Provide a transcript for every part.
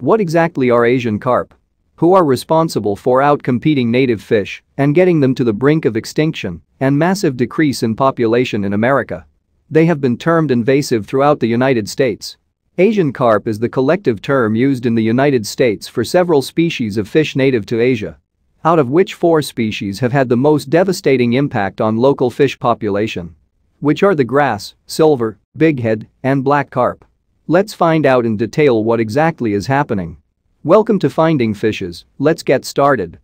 What exactly are Asian carp? Who are responsible for outcompeting native fish and getting them to the brink of extinction and massive decrease in population in America? They have been termed invasive throughout the United States. Asian carp is the collective term used in the United States for several species of fish native to Asia. Out of which four species have had the most devastating impact on local fish population. Which are the grass, silver, bighead, and black carp. Let's find out in detail what exactly is happening. Welcome to Finding Fishes, let's get started.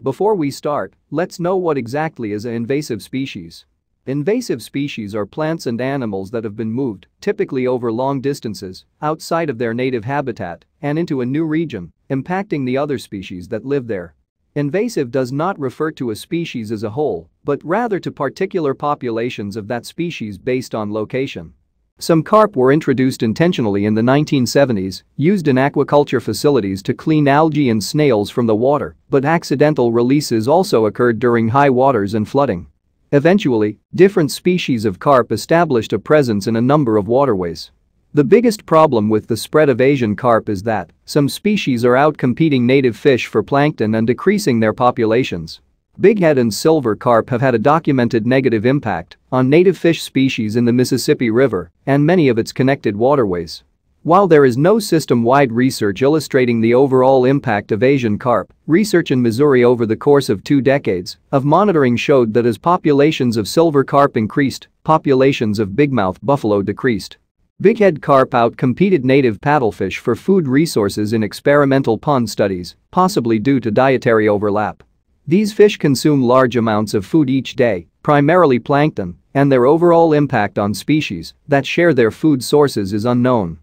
Before we start, let's know what exactly is an invasive species. Invasive species are plants and animals that have been moved, typically over long distances, outside of their native habitat and into a new region, impacting the other species that live there. Invasive does not refer to a species as a whole, but rather to particular populations of that species based on location. Some carp were introduced intentionally in the 1970s, used in aquaculture facilities to clean algae and snails from the water, but accidental releases also occurred during high waters and flooding. Eventually, different species of carp established a presence in a number of waterways. The biggest problem with the spread of Asian carp is that some species are outcompeting native fish for plankton and decreasing their populations. Bighead and silver carp have had a documented negative impact on native fish species in the Mississippi River and many of its connected waterways. While there is no system-wide research illustrating the overall impact of Asian carp, research in Missouri over the course of two decades of monitoring showed that as populations of silver carp increased, populations of bigmouth buffalo decreased. Bighead carp outcompeted native paddlefish for food resources in experimental pond studies, possibly due to dietary overlap. These fish consume large amounts of food each day, primarily plankton, and their overall impact on species that share their food sources is unknown.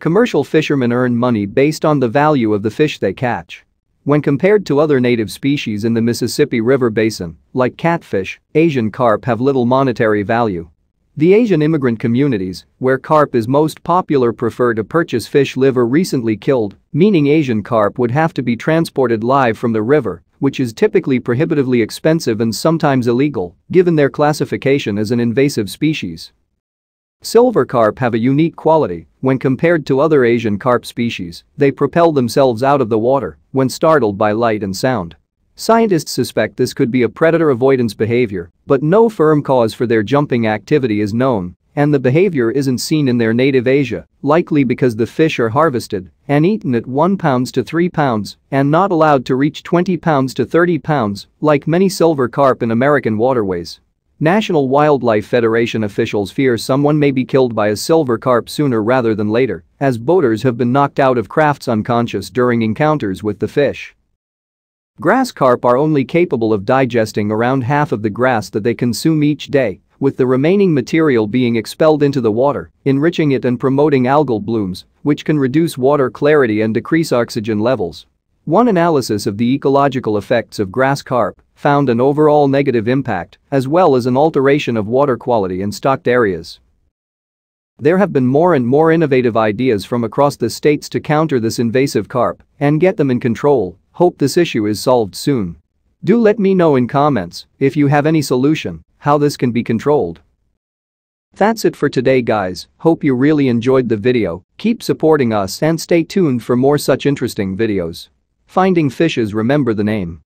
Commercial fishermen earn money based on the value of the fish they catch. When compared to other native species in the Mississippi River Basin, like catfish, Asian carp have little monetary value. The Asian immigrant communities, where carp is most popular prefer to purchase fish liver recently killed, meaning Asian carp would have to be transported live from the river, which is typically prohibitively expensive and sometimes illegal, given their classification as an invasive species. Silver carp have a unique quality, when compared to other Asian carp species, they propel themselves out of the water when startled by light and sound. Scientists suspect this could be a predator avoidance behavior, but no firm cause for their jumping activity is known, and the behavior isn't seen in their native Asia, likely because the fish are harvested and eaten at 1 pounds to 3 pounds and not allowed to reach 20 pounds to 30 pounds, like many silver carp in American waterways. National Wildlife Federation officials fear someone may be killed by a silver carp sooner rather than later, as boaters have been knocked out of crafts unconscious during encounters with the fish. Grass carp are only capable of digesting around half of the grass that they consume each day, with the remaining material being expelled into the water, enriching it and promoting algal blooms, which can reduce water clarity and decrease oxygen levels. One analysis of the ecological effects of grass carp found an overall negative impact as well as an alteration of water quality in stocked areas. There have been more and more innovative ideas from across the states to counter this invasive carp and get them in control, hope this issue is solved soon. Do let me know in comments if you have any solution how this can be controlled. That's it for today guys, hope you really enjoyed the video, keep supporting us and stay tuned for more such interesting videos. Finding fishes remember the name.